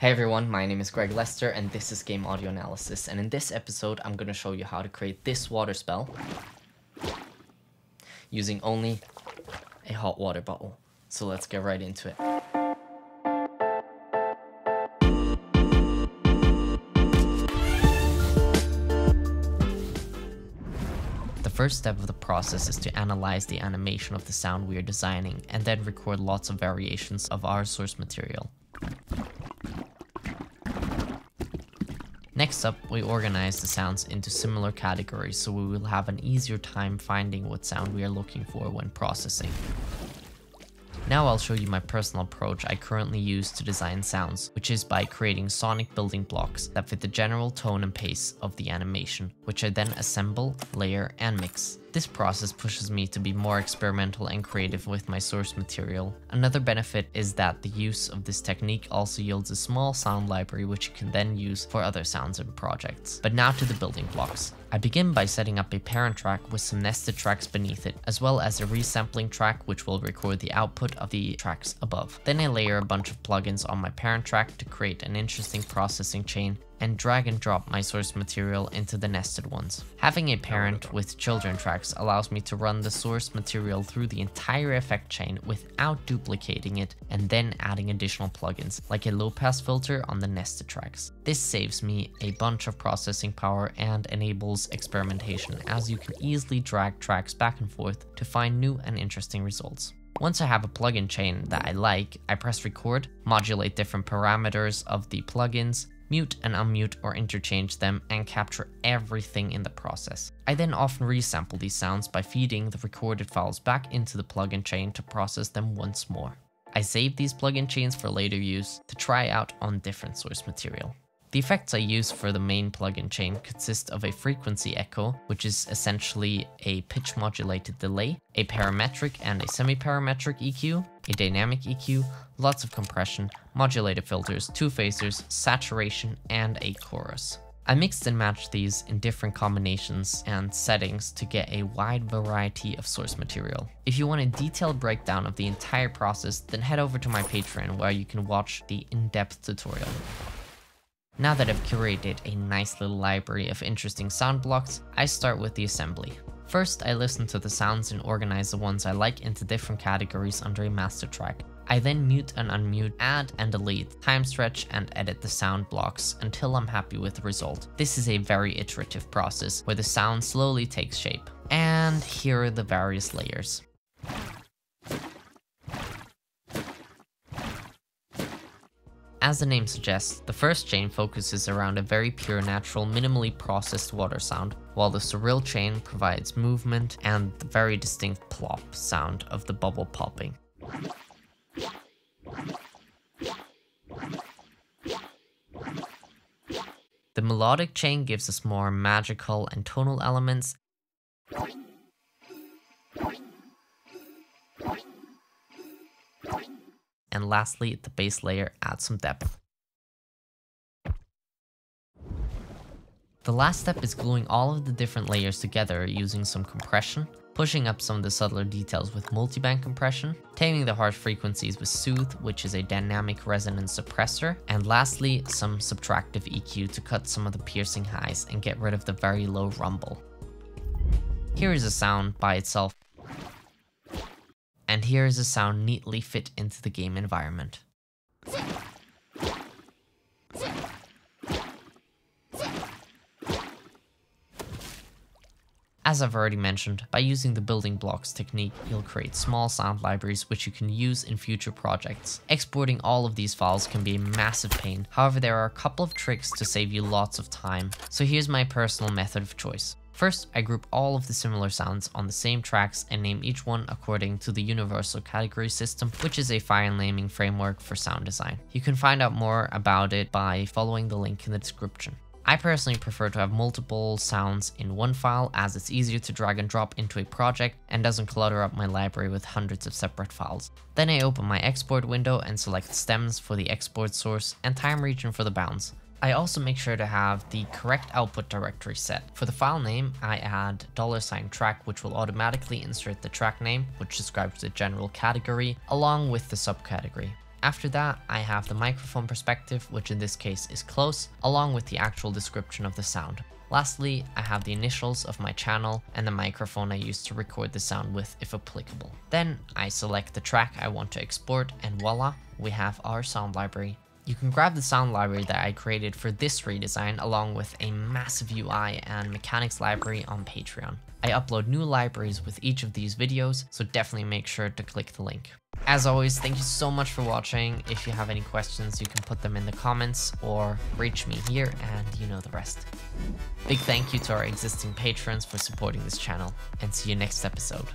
Hey everyone, my name is Greg Lester and this is Game Audio Analysis and in this episode I'm going to show you how to create this water spell using only a hot water bottle. So let's get right into it. The first step of the process is to analyze the animation of the sound we are designing and then record lots of variations of our source material. Next up, we organize the sounds into similar categories so we will have an easier time finding what sound we are looking for when processing. Now I'll show you my personal approach I currently use to design sounds, which is by creating sonic building blocks that fit the general tone and pace of the animation, which I then assemble, layer, and mix. This process pushes me to be more experimental and creative with my source material. Another benefit is that the use of this technique also yields a small sound library which you can then use for other sounds and projects. But now to the building blocks. I begin by setting up a parent track with some nested tracks beneath it, as well as a resampling track which will record the output of the tracks above. Then I layer a bunch of plugins on my parent track to create an interesting processing chain and drag and drop my source material into the nested ones. Having a parent with children tracks allows me to run the source material through the entire effect chain without duplicating it and then adding additional plugins like a low pass filter on the nested tracks. This saves me a bunch of processing power and enables experimentation as you can easily drag tracks back and forth to find new and interesting results. Once I have a plugin chain that I like, I press record, modulate different parameters of the plugins, mute and unmute or interchange them and capture everything in the process. I then often resample these sounds by feeding the recorded files back into the plugin chain to process them once more. I save these plugin chains for later use to try out on different source material. The effects I use for the main plugin chain consist of a frequency echo, which is essentially a pitch modulated delay, a parametric and a semi-parametric EQ, a dynamic EQ, lots of compression, modulated filters, two phasers, saturation, and a chorus. I mixed and matched these in different combinations and settings to get a wide variety of source material. If you want a detailed breakdown of the entire process, then head over to my Patreon where you can watch the in-depth tutorial. Now that I've curated a nice little library of interesting sound blocks, I start with the assembly. First, I listen to the sounds and organize the ones I like into different categories under a master track. I then mute and unmute, add and delete, time stretch and edit the sound blocks until I'm happy with the result. This is a very iterative process where the sound slowly takes shape. And here are the various layers. As the name suggests, the first chain focuses around a very pure natural minimally processed water sound, while the surreal chain provides movement and the very distinct plop sound of the bubble popping. The melodic chain gives us more magical and tonal elements and lastly, the base layer adds some depth. The last step is gluing all of the different layers together using some compression, pushing up some of the subtler details with multiband compression, taming the harsh frequencies with Soothe, which is a dynamic resonance suppressor, and lastly, some subtractive EQ to cut some of the piercing highs and get rid of the very low rumble. Here is a sound by itself and here is a sound neatly fit into the game environment. As I've already mentioned, by using the building blocks technique, you'll create small sound libraries which you can use in future projects. Exporting all of these files can be a massive pain, however there are a couple of tricks to save you lots of time, so here's my personal method of choice. First, I group all of the similar sounds on the same tracks and name each one according to the Universal Category System, which is a file naming framework for sound design. You can find out more about it by following the link in the description. I personally prefer to have multiple sounds in one file as it's easier to drag and drop into a project and doesn't clutter up my library with hundreds of separate files. Then I open my export window and select stems for the export source and time region for the bounds. I also make sure to have the correct output directory set. For the file name, I add track, which will automatically insert the track name, which describes the general category, along with the subcategory. After that, I have the microphone perspective, which in this case is close, along with the actual description of the sound. Lastly, I have the initials of my channel and the microphone I use to record the sound with if applicable. Then I select the track I want to export and voila, we have our sound library. You can grab the sound library that I created for this redesign along with a massive UI and mechanics library on Patreon. I upload new libraries with each of these videos, so definitely make sure to click the link. As always, thank you so much for watching. If you have any questions, you can put them in the comments or reach me here and you know the rest. Big thank you to our existing patrons for supporting this channel and see you next episode.